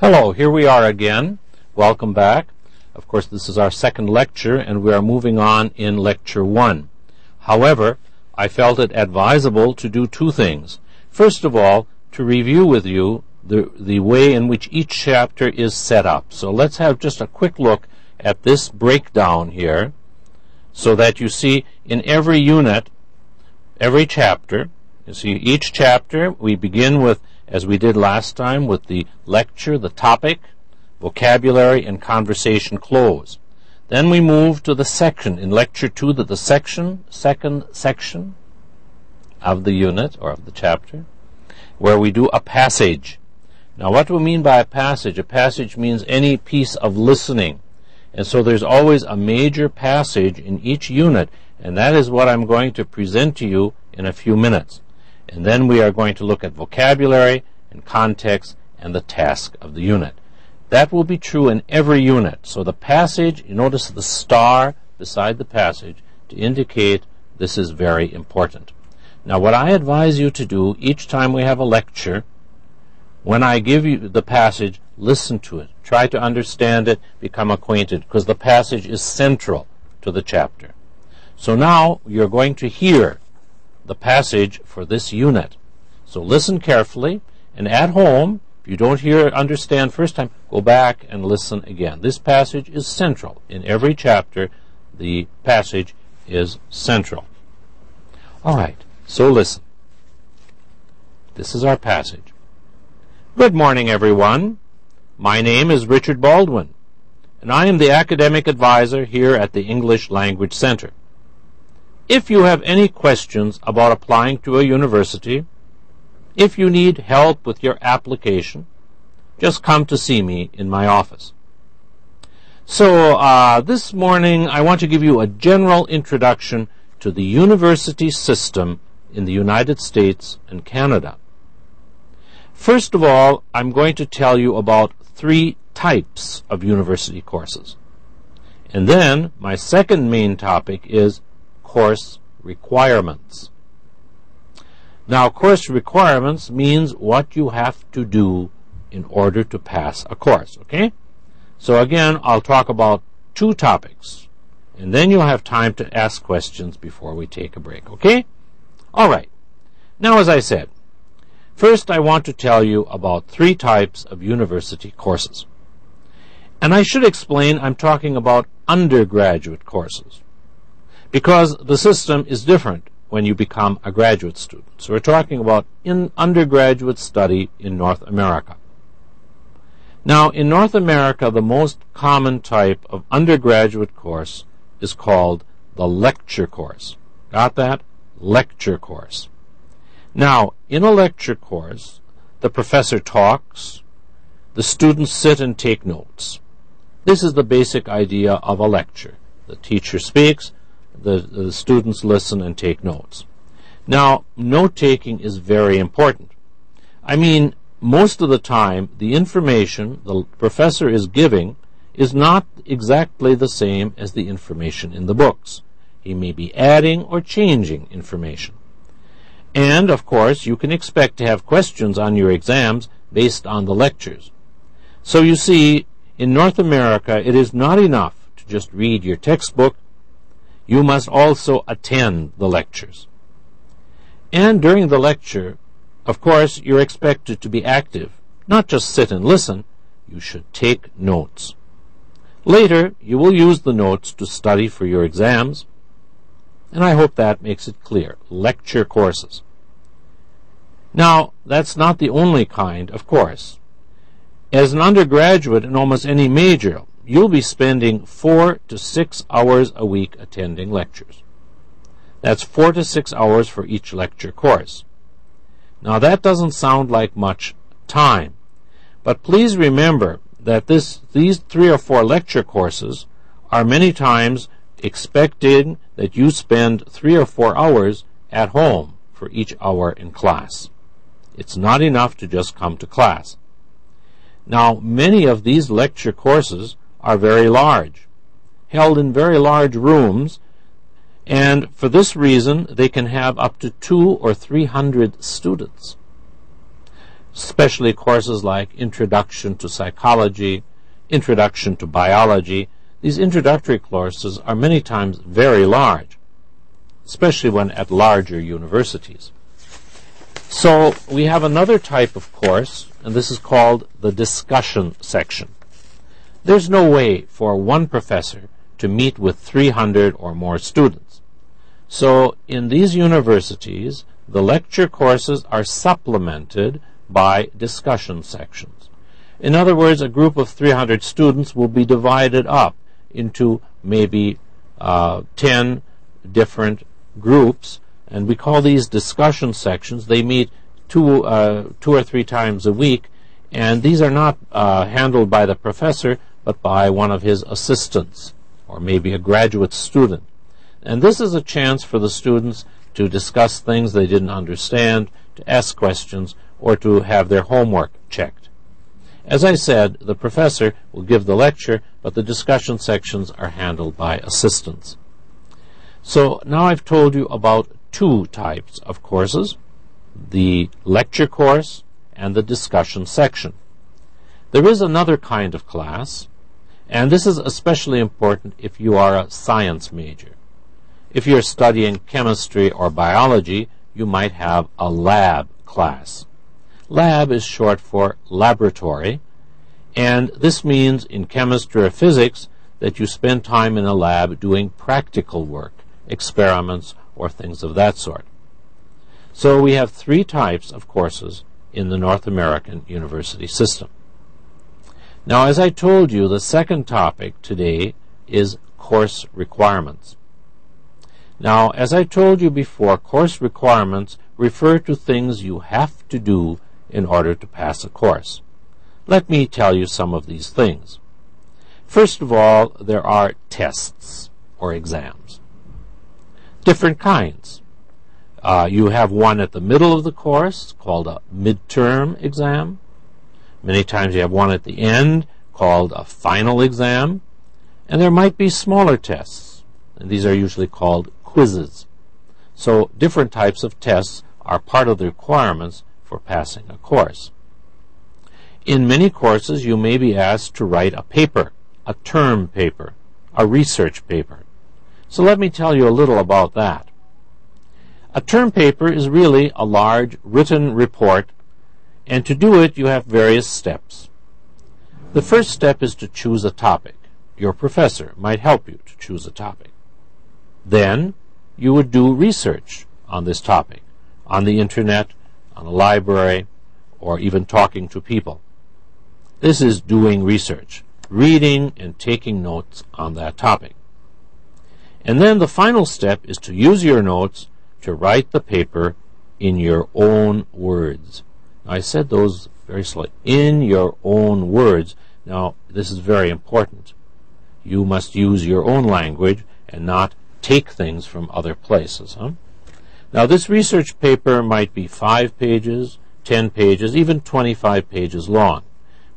Hello, here we are again. Welcome back. Of course, this is our second lecture, and we are moving on in lecture one. However, I felt it advisable to do two things. First of all, to review with you the, the way in which each chapter is set up. So let's have just a quick look at this breakdown here so that you see in every unit, every chapter, you see each chapter, we begin with, as we did last time, with the lecture, the topic, vocabulary, and conversation close. Then we move to the section in lecture two, that the section, second section of the unit or of the chapter, where we do a passage. Now, what do we mean by a passage? A passage means any piece of listening. And so there's always a major passage in each unit, and that is what I'm going to present to you in a few minutes. And then we are going to look at vocabulary and context and the task of the unit. That will be true in every unit. So the passage, you notice the star beside the passage to indicate this is very important. Now, what I advise you to do each time we have a lecture, when I give you the passage, listen to it. Try to understand it, become acquainted, because the passage is central to the chapter. So now you're going to hear the passage for this unit. So listen carefully, and at home, if you don't hear understand first time, go back and listen again. This passage is central. In every chapter, the passage is central. All right, so listen. This is our passage. Good morning, everyone. My name is Richard Baldwin, and I am the academic advisor here at the English Language Center. If you have any questions about applying to a university, if you need help with your application, just come to see me in my office. So, uh, this morning I want to give you a general introduction to the university system in the United States and Canada. First of all, I'm going to tell you about three types of university courses. And then my second main topic is course requirements. Now, course requirements means what you have to do in order to pass a course, okay? So again, I'll talk about two topics, and then you'll have time to ask questions before we take a break, okay? All right. Now, as I said, First, I want to tell you about three types of university courses. And I should explain I'm talking about undergraduate courses because the system is different when you become a graduate student. So we're talking about in undergraduate study in North America. Now, in North America, the most common type of undergraduate course is called the lecture course. Got that? Lecture course. Now, in a lecture course, the professor talks, the students sit and take notes. This is the basic idea of a lecture. The teacher speaks, the, the students listen and take notes. Now, note taking is very important. I mean, most of the time, the information the professor is giving is not exactly the same as the information in the books. He may be adding or changing information. And, of course, you can expect to have questions on your exams based on the lectures. So you see, in North America, it is not enough to just read your textbook. You must also attend the lectures. And during the lecture, of course, you're expected to be active, not just sit and listen. You should take notes. Later, you will use the notes to study for your exams and I hope that makes it clear. Lecture courses. Now, that's not the only kind, of course. As an undergraduate in almost any major, you'll be spending four to six hours a week attending lectures. That's four to six hours for each lecture course. Now, that doesn't sound like much time, but please remember that this, these three or four lecture courses are many times expecting that you spend three or four hours at home for each hour in class. It's not enough to just come to class. Now, many of these lecture courses are very large, held in very large rooms, and for this reason, they can have up to two or three hundred students. especially courses like Introduction to Psychology, Introduction to Biology. These introductory courses are many times very large, especially when at larger universities. So we have another type of course, and this is called the discussion section. There's no way for one professor to meet with 300 or more students. So in these universities, the lecture courses are supplemented by discussion sections. In other words, a group of 300 students will be divided up into maybe uh, 10 different groups, and we call these discussion sections. They meet two, uh, two or three times a week, and these are not uh, handled by the professor, but by one of his assistants, or maybe a graduate student. And this is a chance for the students to discuss things they didn't understand, to ask questions, or to have their homework checked. As I said, the professor will give the lecture, but the discussion sections are handled by assistants. So now I've told you about two types of courses, the lecture course and the discussion section. There is another kind of class, and this is especially important if you are a science major. If you're studying chemistry or biology, you might have a lab class. Lab is short for laboratory, and this means in chemistry or physics that you spend time in a lab doing practical work, experiments, or things of that sort. So we have three types of courses in the North American university system. Now, as I told you, the second topic today is course requirements. Now, as I told you before, course requirements refer to things you have to do in order to pass a course. Let me tell you some of these things. First of all, there are tests or exams. Different kinds. Uh, you have one at the middle of the course called a midterm exam. Many times you have one at the end called a final exam. And there might be smaller tests. And these are usually called quizzes. So different types of tests are part of the requirements for passing a course. In many courses, you may be asked to write a paper, a term paper, a research paper. So let me tell you a little about that. A term paper is really a large written report, and to do it, you have various steps. The first step is to choose a topic. Your professor might help you to choose a topic. Then, you would do research on this topic on the internet on a library, or even talking to people. This is doing research, reading and taking notes on that topic. And then the final step is to use your notes to write the paper in your own words. I said those very slowly. In your own words. Now, this is very important. You must use your own language and not take things from other places. Huh? Now, this research paper might be five pages, 10 pages, even 25 pages long,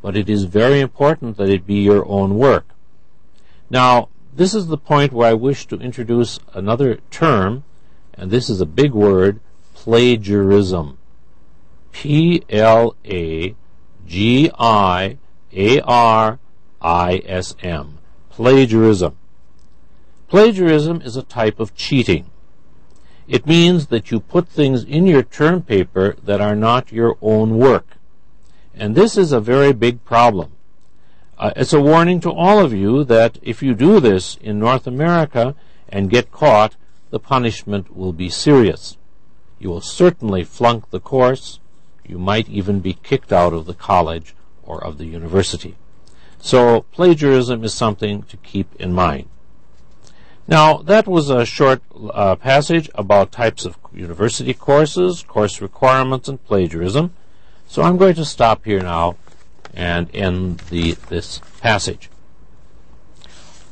but it is very important that it be your own work. Now, this is the point where I wish to introduce another term, and this is a big word, plagiarism. P L A G I A R I S M. Plagiarism. Plagiarism is a type of cheating. It means that you put things in your term paper that are not your own work. And this is a very big problem. Uh, it's a warning to all of you that if you do this in North America and get caught, the punishment will be serious. You will certainly flunk the course. You might even be kicked out of the college or of the university. So plagiarism is something to keep in mind. Now, that was a short uh, passage about types of university courses, course requirements, and plagiarism. So I'm going to stop here now and end the, this passage.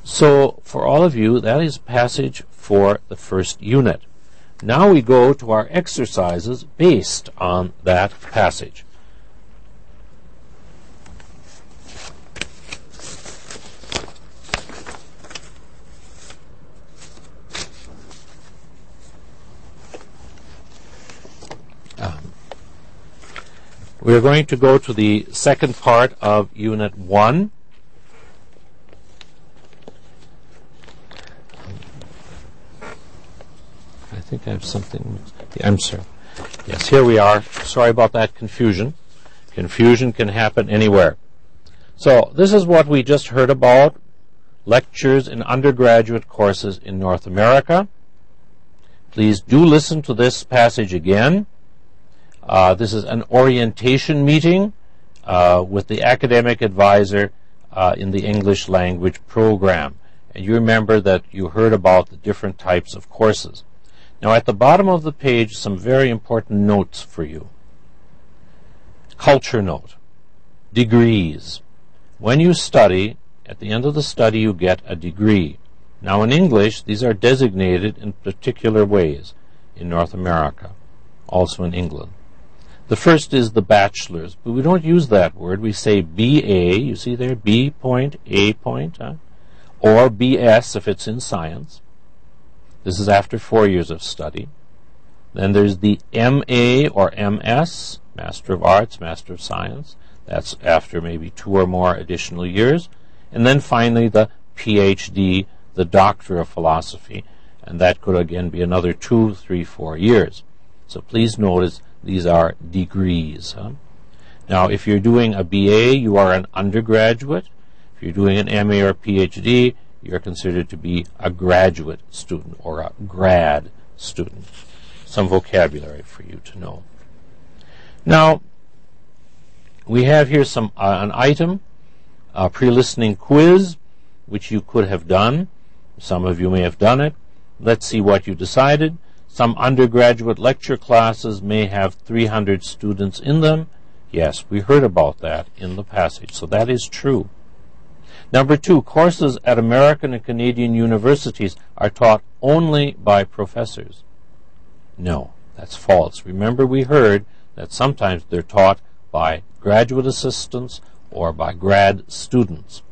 So, for all of you, that is passage for the first unit. Now we go to our exercises based on that passage. Um, We're going to go to the second part of Unit 1. Think I have something. I'm sorry. Yes, here we are. Sorry about that confusion. Confusion can happen anywhere. So, this is what we just heard about lectures in undergraduate courses in North America. Please do listen to this passage again. Uh, this is an orientation meeting uh, with the academic advisor uh, in the English language program. And you remember that you heard about the different types of courses. Now, at the bottom of the page, some very important notes for you. Culture note. Degrees. When you study, at the end of the study, you get a degree. Now, in English, these are designated in particular ways in North America, also in England. The first is the bachelor's, but we don't use that word. We say BA, you see there, B point, A point, huh? or BS if it's in science. This is after four years of study. Then there's the MA or MS, Master of Arts, Master of Science. That's after maybe two or more additional years. And then finally the PhD, the Doctor of Philosophy, and that could again be another two, three, four years. So please notice these are degrees. Huh? Now, if you're doing a BA, you are an undergraduate. If you're doing an MA or PhD, you're considered to be a graduate student or a grad student. Some vocabulary for you to know. Now, we have here some uh, an item, a pre-listening quiz, which you could have done. Some of you may have done it. Let's see what you decided. Some undergraduate lecture classes may have 300 students in them. Yes, we heard about that in the passage, so that is true. Number two, courses at American and Canadian universities are taught only by professors. No, that's false. Remember, we heard that sometimes they're taught by graduate assistants or by grad students.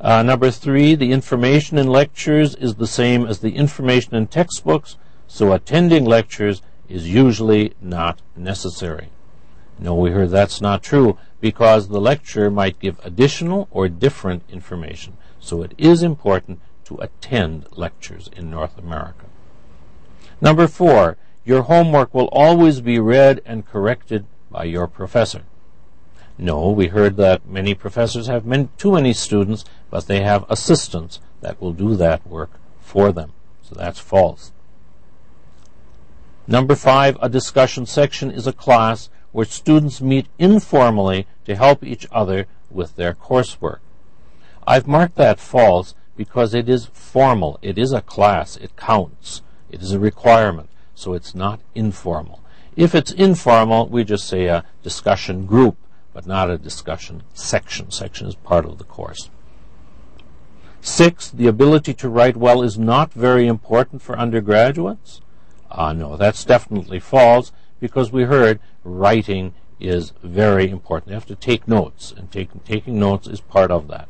Uh, number three, the information in lectures is the same as the information in textbooks, so attending lectures is usually not necessary. No, we heard that's not true because the lecture might give additional or different information. So it is important to attend lectures in North America. Number four, your homework will always be read and corrected by your professor. No, we heard that many professors have many, too many students, but they have assistants that will do that work for them. So that's false. Number five, a discussion section is a class where students meet informally to help each other with their coursework. I've marked that false because it is formal. It is a class. It counts. It is a requirement. So it's not informal. If it's informal, we just say a discussion group but not a discussion section. Section is part of the course. Six, the ability to write well is not very important for undergraduates. Uh, no, that's definitely false because we heard writing is very important. You have to take notes, and take, taking notes is part of that.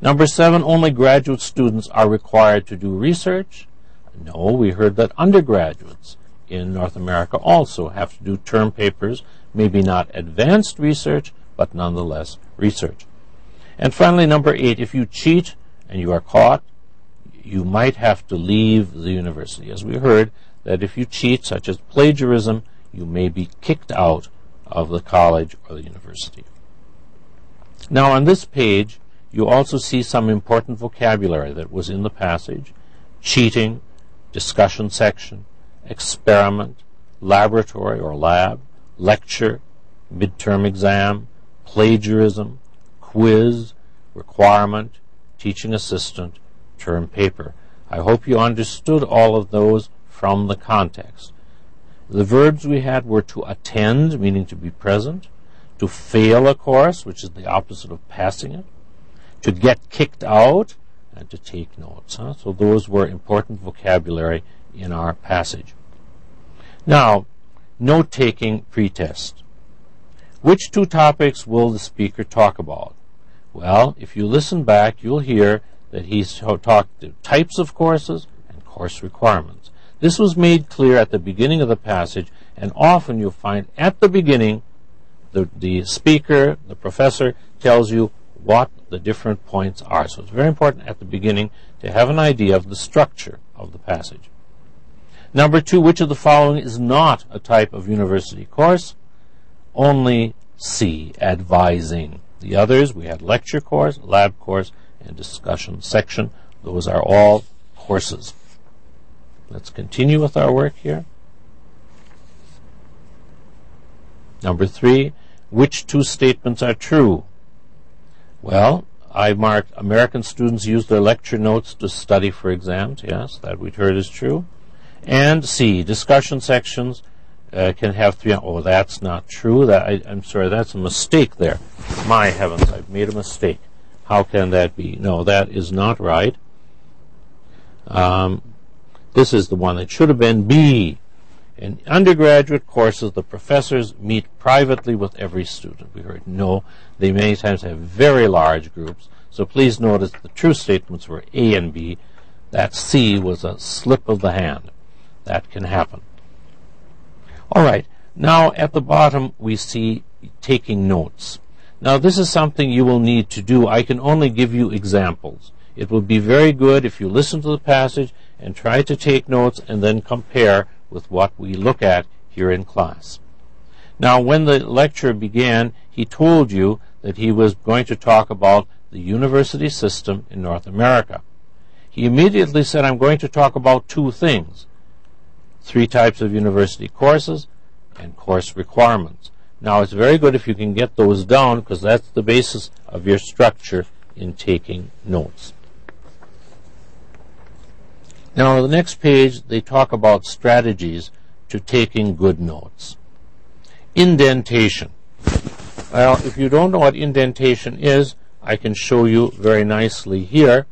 Number seven, only graduate students are required to do research. No, we heard that undergraduates in North America also have to do term papers maybe not advanced research, but nonetheless research. And finally, number eight, if you cheat and you are caught, you might have to leave the university. As we heard, that if you cheat, such as plagiarism, you may be kicked out of the college or the university. Now, on this page, you also see some important vocabulary that was in the passage cheating, discussion section, experiment, laboratory or lab, lecture, midterm exam, plagiarism, quiz, requirement, teaching assistant, term paper. I hope you understood all of those from the context. The verbs we had were to attend, meaning to be present, to fail a course, which is the opposite of passing it, to get kicked out, and to take notes. Huh? So those were important vocabulary in our passage. Now, note taking pretest. Which two topics will the speaker talk about? Well, if you listen back, you'll hear that he's talked to types of courses and course requirements. This was made clear at the beginning of the passage, And often you'll find at the beginning, the, the speaker, the professor, tells you what the different points are. So it's very important at the beginning to have an idea of the structure of the passage. Number two, which of the following is not a type of university course? Only C, advising. The others, we had lecture course, lab course, and discussion section. Those are all courses. Let's continue with our work here. Number three, which two statements are true? Well, I marked American students use their lecture notes to study for exams. Yes, that we've heard is true. And C, discussion sections uh, can have three. Oh, that's not true. That I, I'm sorry, that's a mistake there. My heavens, I've made a mistake. How can that be? No, that is not right. Um, this is the one that should have been B. In undergraduate courses, the professors meet privately with every student. We heard no. They many times have very large groups. So please notice the true statements were A and B. That C was a slip of the hand. That can happen. All right. Now at the bottom we see taking notes. Now this is something you will need to do. I can only give you examples. It would be very good if you listen to the passage and try to take notes and then compare with what we look at here in class. Now, when the lecture began, he told you that he was going to talk about the university system in North America. He immediately said, I'm going to talk about two things three types of university courses and course requirements. Now, it's very good if you can get those down because that's the basis of your structure in taking notes. Now, on the next page, they talk about strategies to taking good notes. Indentation. Well, if you don't know what indentation is, I can show you very nicely here.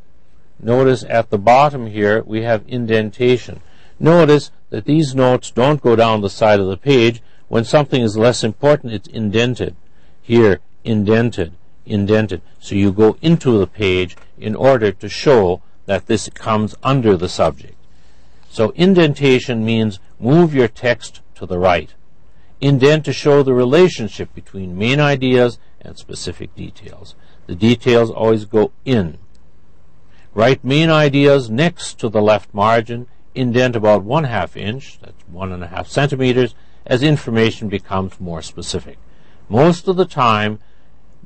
Notice at the bottom here, we have indentation. Notice that these notes don't go down the side of the page. When something is less important, it's indented. Here, indented, indented. So you go into the page in order to show that this comes under the subject. So indentation means move your text to the right. Indent to show the relationship between main ideas and specific details. The details always go in. Write main ideas next to the left margin. Indent about one half inch, that's one and a half centimeters, as information becomes more specific. Most of the time,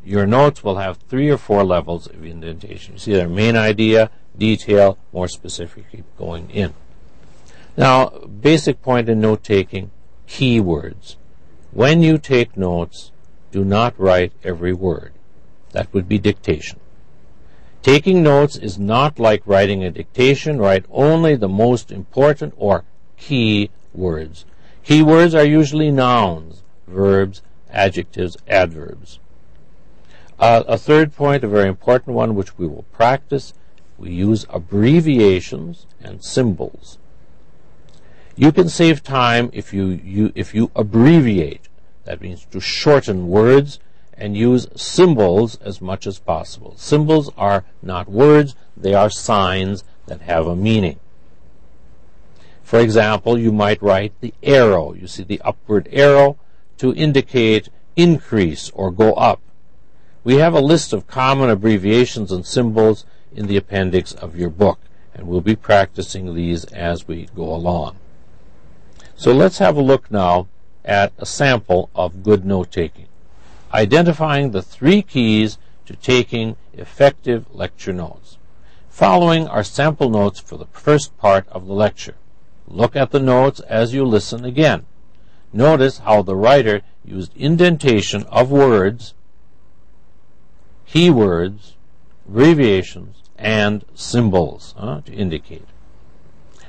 your notes will have three or four levels of indentation. You see their main idea, detail, more specifically going in. Now, basic point in note taking, keywords. When you take notes, do not write every word. That would be dictation. Taking notes is not like writing a dictation. Write only the most important or key words. Key words are usually nouns, verbs, adjectives, adverbs. Uh, a third point, a very important one, which we will practice, we use abbreviations and symbols. You can save time if you, you, if you abbreviate. That means to shorten words and use symbols as much as possible. Symbols are not words, they are signs that have a meaning. For example, you might write the arrow. You see the upward arrow to indicate increase or go up. We have a list of common abbreviations and symbols in the appendix of your book, and we'll be practicing these as we go along. So let's have a look now at a sample of good note taking, identifying the three keys to taking effective lecture notes. Following are sample notes for the first part of the lecture. Look at the notes as you listen again. Notice how the writer used indentation of words, keywords, abbreviations, and symbols uh, to indicate.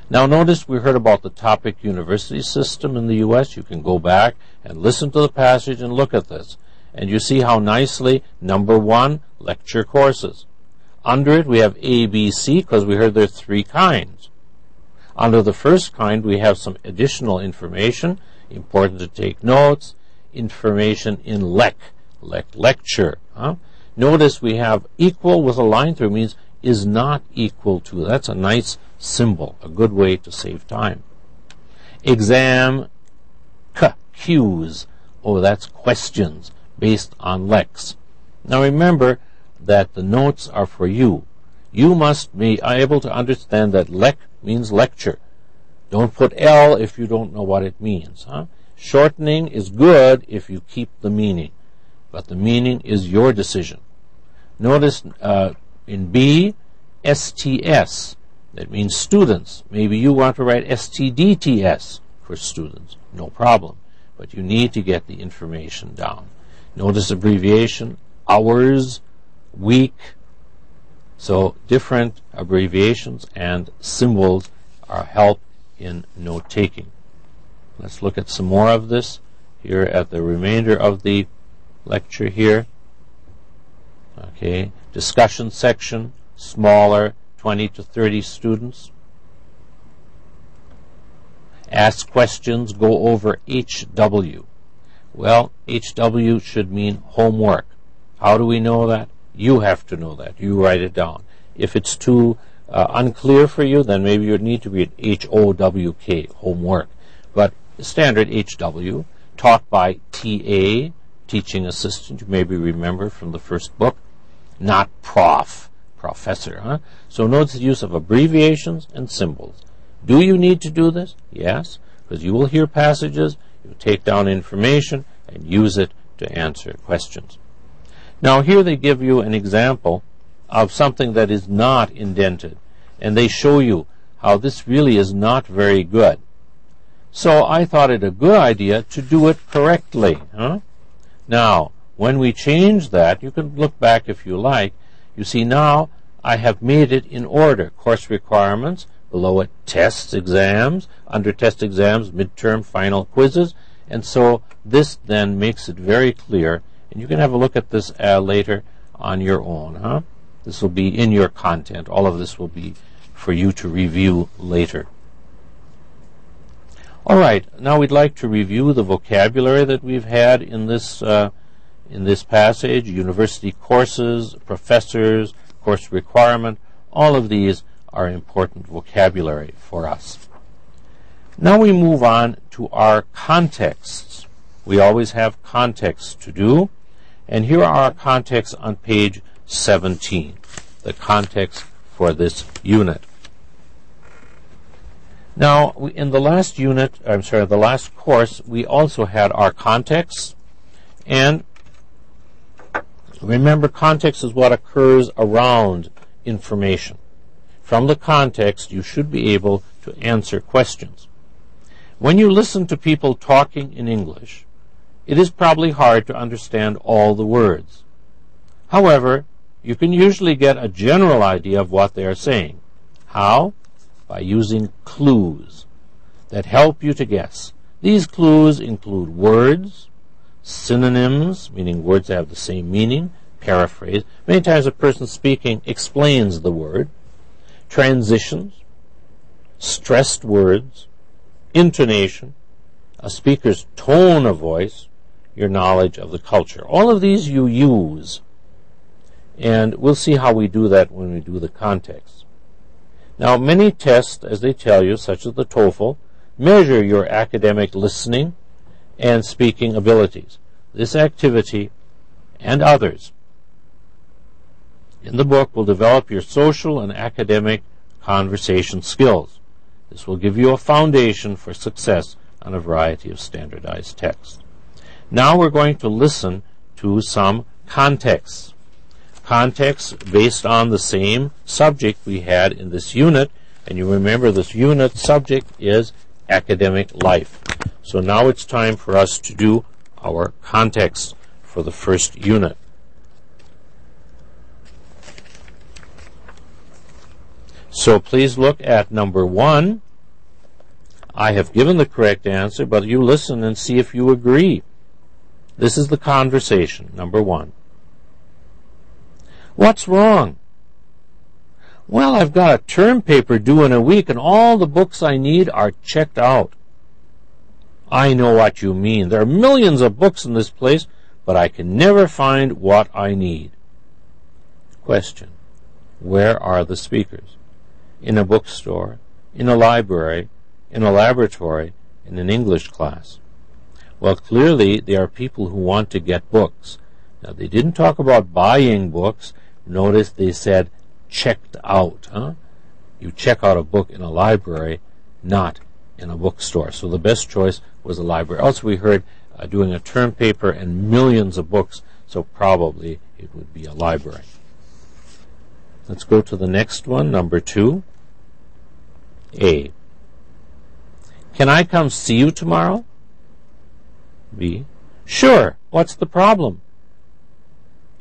Now notice we heard about the topic university system in the U.S. You can go back and listen to the passage and look at this. And you see how nicely, number one, lecture courses. Under it we have ABC because we heard there are three kinds. Under the first kind we have some additional information, important to take notes, information in lec, lec lecture. Huh? Notice we have equal with a line through means is not equal to. That's a nice symbol, a good way to save time. Exam cues. Oh, that's questions based on lex. Now remember that the notes are for you. You must be able to understand that lec means lecture. Don't put L if you don't know what it means. Huh? Shortening is good if you keep the meaning, but the meaning is your decision. Notice uh, in B, STS. That means students. Maybe you want to write STDTS for students. No problem. But you need to get the information down. Notice abbreviation, hours, week. So different abbreviations and symbols are help in note taking. Let's look at some more of this here at the remainder of the lecture here. Okay, discussion section, smaller, 20 to 30 students. Ask questions, go over HW. Well, HW should mean homework. How do we know that? You have to know that. You write it down. If it's too uh, unclear for you, then maybe you need to read H-O-W-K, homework. But standard HW, taught by TA, teaching assistant, you maybe remember from the first book, not prof, professor. Huh? So notice the use of abbreviations and symbols. Do you need to do this? Yes, because you will hear passages, you take down information, and use it to answer questions. Now here they give you an example of something that is not indented, and they show you how this really is not very good. So I thought it a good idea to do it correctly. Huh? Now, when we change that, you can look back if you like. You see now I have made it in order. Course requirements, below it tests, exams, under test exams, midterm, final quizzes, and so this then makes it very clear, and you can have a look at this uh, later on your own. Huh? This will be in your content. All of this will be for you to review later. All right, now we'd like to review the vocabulary that we've had in this uh, in this passage. University courses, professors, course requirement. All of these are important vocabulary for us. Now we move on to our contexts. We always have contexts to do, and here are our contexts on page 17, the context for this unit. Now, in the last unit, I'm sorry, the last course, we also had our contexts, and remember, context is what occurs around information. From the context, you should be able to answer questions. When you listen to people talking in English, it is probably hard to understand all the words. However, you can usually get a general idea of what they are saying. How? By using clues that help you to guess. These clues include words, synonyms, meaning words that have the same meaning, paraphrase. Many times a person speaking explains the word, transitions, stressed words, intonation, a speaker's tone of voice, your knowledge of the culture. All of these you use and we'll see how we do that when we do the context. Now, many tests, as they tell you, such as the TOEFL, measure your academic listening and speaking abilities. This activity and others in the book will develop your social and academic conversation skills. This will give you a foundation for success on a variety of standardized texts. Now we're going to listen to some contexts context based on the same subject we had in this unit. And you remember this unit subject is academic life. So now it's time for us to do our context for the first unit. So please look at number one. I have given the correct answer, but you listen and see if you agree. This is the conversation, number one. What's wrong? Well, I've got a term paper due in a week and all the books I need are checked out. I know what you mean. There are millions of books in this place, but I can never find what I need. Question. Where are the speakers? In a bookstore, in a library, in a laboratory, in an English class. Well, clearly there are people who want to get books. Now, they didn't talk about buying books. Notice they said checked out. Huh? You check out a book in a library, not in a bookstore. So the best choice was a library. Also, we heard uh, doing a term paper and millions of books, so probably it would be a library. Let's go to the next one, number two. A. Can I come see you tomorrow? B. Sure. What's the problem?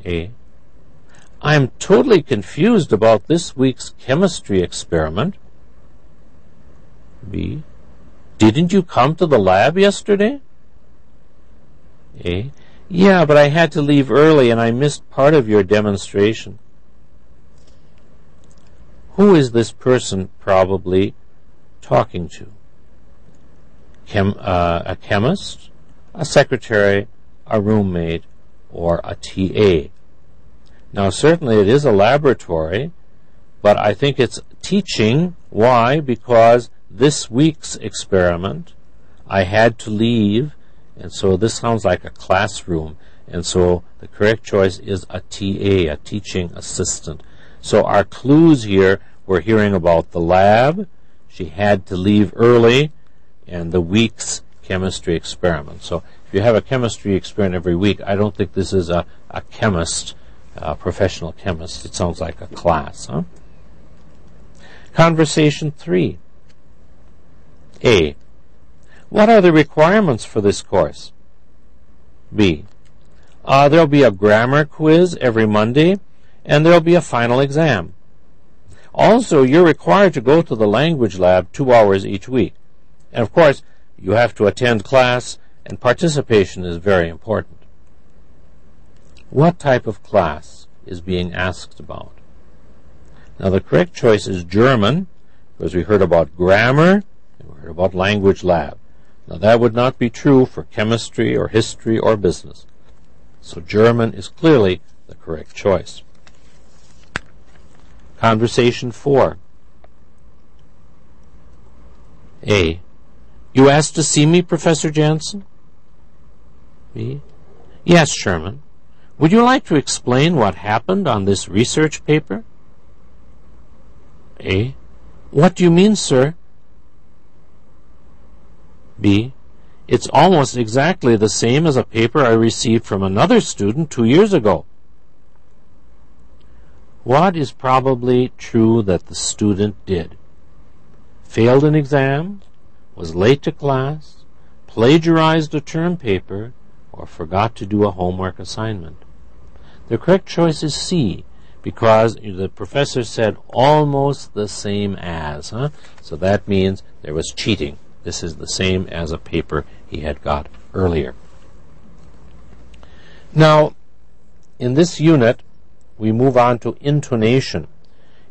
A. I am totally confused about this week's chemistry experiment. B. Didn't you come to the lab yesterday? A. Yeah, but I had to leave early and I missed part of your demonstration. Who is this person probably talking to? Chem, uh, a chemist, a secretary, a roommate, or a TA. Now, certainly it is a laboratory, but I think it's teaching. Why? Because this week's experiment, I had to leave, and so this sounds like a classroom, and so the correct choice is a TA, a teaching assistant. So our clues here, we're hearing about the lab, she had to leave early, and the week's chemistry experiment. So if you have a chemistry experiment every week, I don't think this is a, a chemist, a professional chemist. It sounds like a class. Huh? Conversation three. A. What are the requirements for this course? B. Uh, there'll be a grammar quiz every Monday, and there'll be a final exam. Also, you're required to go to the language lab two hours each week. And of course, you have to attend class, and participation is very important. What type of class is being asked about? Now, the correct choice is German, because we heard about grammar and we heard about language lab. Now, that would not be true for chemistry or history or business. So, German is clearly the correct choice. Conversation 4. A. You asked to see me, Professor Jansen? B. Yes, Sherman. Would you like to explain what happened on this research paper? A. What do you mean, sir? B. It's almost exactly the same as a paper I received from another student two years ago. What is probably true that the student did? Failed an exam, was late to class, plagiarized a term paper, or forgot to do a homework assignment. The correct choice is C, because the professor said almost the same as, huh? So that means there was cheating. This is the same as a paper he had got earlier. Now, in this unit, we move on to intonation.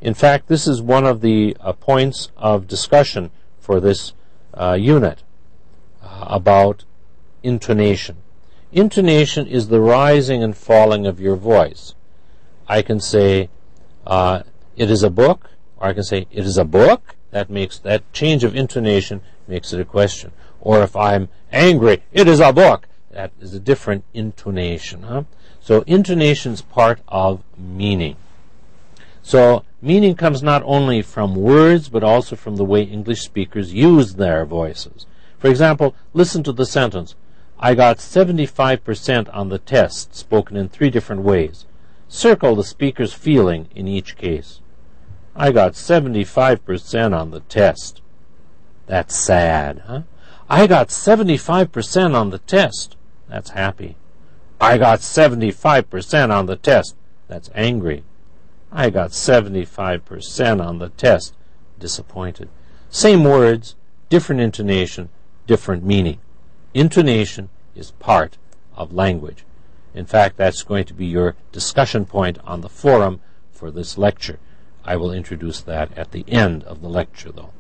In fact, this is one of the uh, points of discussion for this uh, unit uh, about intonation. Intonation is the rising and falling of your voice. I can say, uh, it is a book, or I can say, it is a book. That makes, that change of intonation makes it a question. Or if I'm angry, it is a book. That is a different intonation. Huh? So intonation is part of meaning. So meaning comes not only from words, but also from the way English speakers use their voices. For example, listen to the sentence, I got 75% on the test, spoken in three different ways. Circle the speaker's feeling in each case. I got 75% on the test. That's sad, huh? I got 75% on the test. That's happy. I got 75% on the test. That's angry. I got 75% on the test. Disappointed. Same words, different intonation, different meaning. Intonation is part of language. In fact, that's going to be your discussion point on the forum for this lecture. I will introduce that at the end of the lecture, though.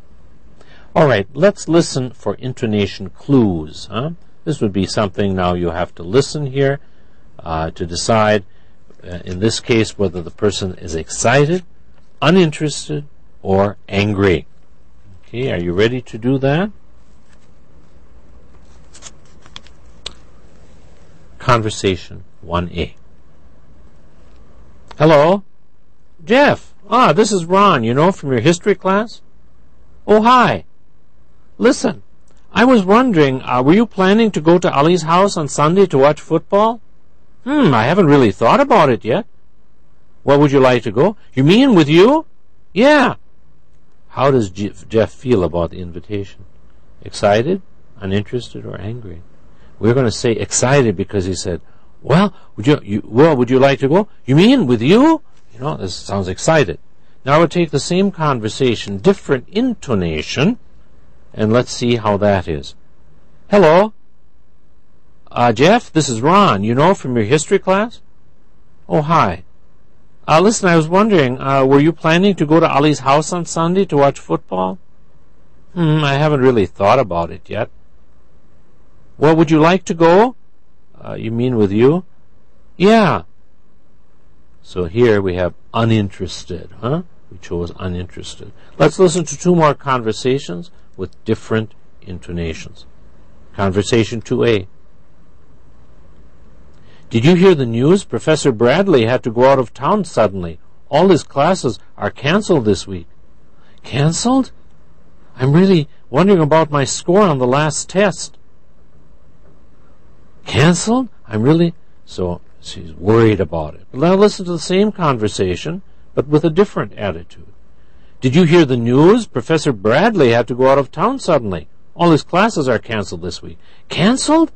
All right, let's listen for intonation clues. Huh? This would be something now you have to listen here uh, to decide uh, in this case, whether the person is excited, uninterested, or angry. Okay, are you ready to do that? Conversation 1A. Hello? Jeff. Ah, this is Ron, you know, from your history class. Oh, hi. Listen, I was wondering, uh, were you planning to go to Ali's house on Sunday to watch football? Hmm, I haven't really thought about it yet. Well, would you like to go? You mean with you? Yeah. How does Jeff feel about the invitation? Excited, uninterested, or angry? We're going to say excited because he said, "Well, would you, you well would you like to go? You mean with you? You know, this sounds excited." Now we'll take the same conversation, different intonation, and let's see how that is. Hello, uh, Jeff. This is Ron. You know from your history class. Oh, hi. Uh, listen, I was wondering, uh, were you planning to go to Ali's house on Sunday to watch football? Hmm, I haven't really thought about it yet. Well, would you like to go? Uh, you mean with you? Yeah. So here we have uninterested, huh? We chose uninterested. Let's listen to two more conversations with different intonations. Conversation 2A. Did you hear the news? Professor Bradley had to go out of town suddenly. All his classes are canceled this week. Canceled? I'm really wondering about my score on the last test. Canceled? I'm really. So she's worried about it. But now listen to the same conversation, but with a different attitude. Did you hear the news? Professor Bradley had to go out of town suddenly. All his classes are canceled this week. Canceled?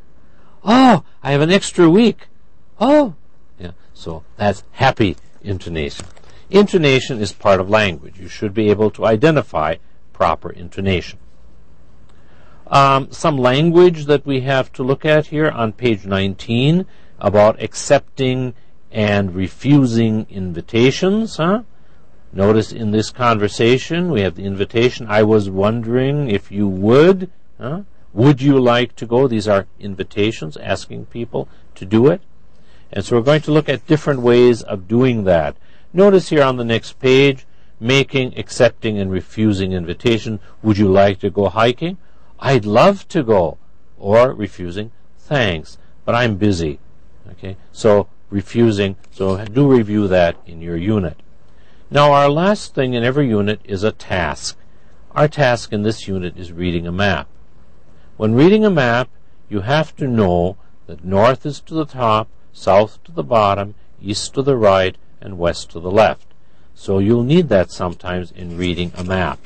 Oh, I have an extra week. Oh, yeah. So that's happy intonation. Intonation is part of language. You should be able to identify proper intonation. Um, some language that we have to look at here on page 19 about accepting and refusing invitations. Huh? Notice in this conversation we have the invitation. I was wondering if you would. Huh? Would you like to go? These are invitations asking people to do it. And so we're going to look at different ways of doing that. Notice here on the next page, making, accepting, and refusing invitation. Would you like to go hiking? I'd love to go. Or refusing, thanks, but I'm busy. Okay, so refusing, so do review that in your unit. Now our last thing in every unit is a task. Our task in this unit is reading a map. When reading a map, you have to know that north is to the top, south to the bottom, east to the right, and west to the left. So you'll need that sometimes in reading a map.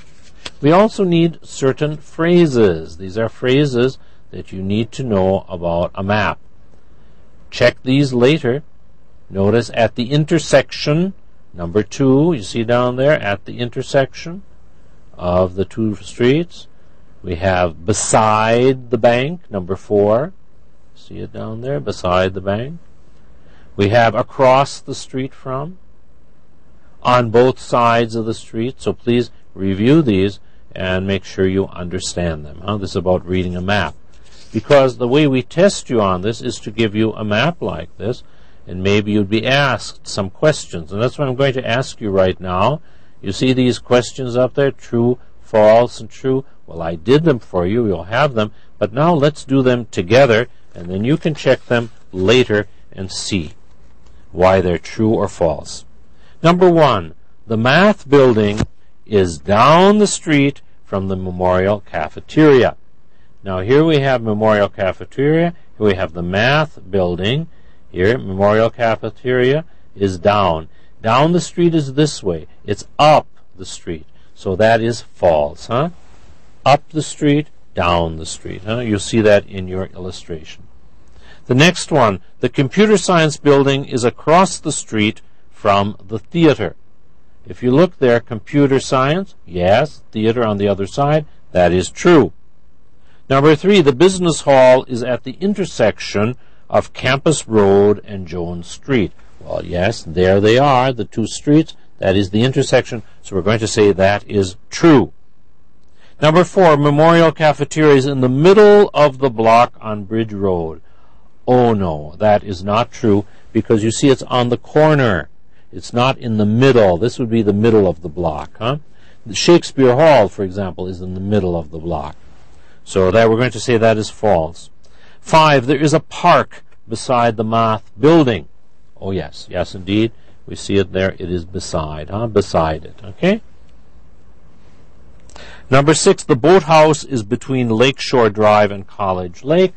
We also need certain phrases. These are phrases that you need to know about a map. Check these later. Notice at the intersection, number two, you see down there, at the intersection of the two streets, we have beside the bank, number four. See it down there, beside the bank we have across the street from, on both sides of the street. So please review these and make sure you understand them. Huh? This is about reading a map. Because the way we test you on this is to give you a map like this, and maybe you'd be asked some questions. And that's what I'm going to ask you right now. You see these questions up there, true, false, and true? Well, I did them for you. You'll have them. But now let's do them together, and then you can check them later and see why they're true or false. Number one, the math building is down the street from the Memorial Cafeteria. Now here we have Memorial Cafeteria, here we have the math building. Here, Memorial Cafeteria is down. Down the street is this way. It's up the street. So that is false, huh? Up the street, down the street. Huh? You'll see that in your illustration. The next one, the computer science building is across the street from the theater. If you look there, computer science, yes, theater on the other side, that is true. Number three, the business hall is at the intersection of Campus Road and Jones Street. Well, yes, there they are, the two streets. That is the intersection, so we're going to say that is true. Number four, Memorial Cafeteria is in the middle of the block on Bridge Road. Oh no, that is not true because you see it's on the corner. It's not in the middle. This would be the middle of the block, huh? Shakespeare Hall, for example, is in the middle of the block. So that we're going to say that is false. Five, there is a park beside the math building? Oh, yes, yes, indeed. We see it there. It is beside, huh? Beside it, okay? Number six, the boathouse is between Lakeshore Drive and College Lake.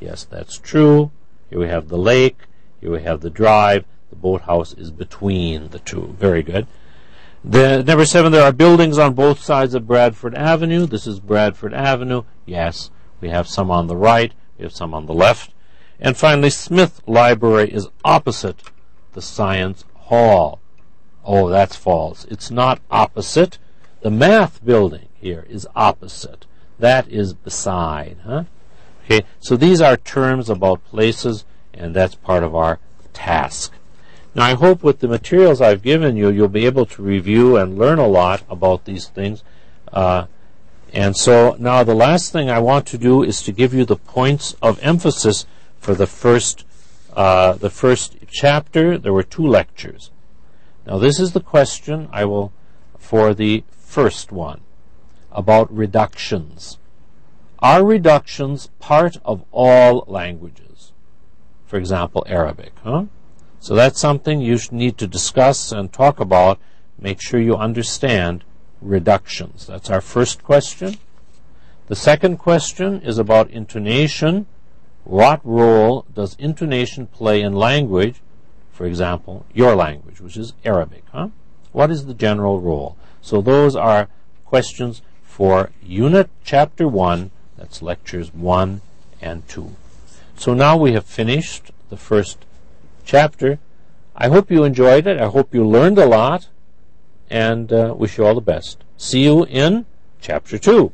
Yes, that's true. Here we have the lake. Here we have the drive. The boathouse is between the two. Very good. The, number seven, there are buildings on both sides of Bradford Avenue. This is Bradford Avenue. Yes, we have some on the right. We have some on the left. And finally, Smith Library is opposite the Science Hall. Oh, that's false. It's not opposite. The math building here is opposite. That is beside, huh? Okay, so these are terms about places, and that's part of our task. Now, I hope with the materials I've given you, you'll be able to review and learn a lot about these things. Uh, and so now the last thing I want to do is to give you the points of emphasis for the first uh, the first chapter. There were two lectures. Now this is the question I will for the first one about reductions. Are reductions part of all languages? For example, Arabic, huh? So that's something you need to discuss and talk about. Make sure you understand reductions. That's our first question. The second question is about intonation. What role does intonation play in language? For example, your language, which is Arabic. Huh? What is the general role? So those are questions for Unit Chapter 1. That's lectures 1 and 2. So now we have finished the first chapter. I hope you enjoyed it. I hope you learned a lot and uh, wish you all the best. See you in chapter 2.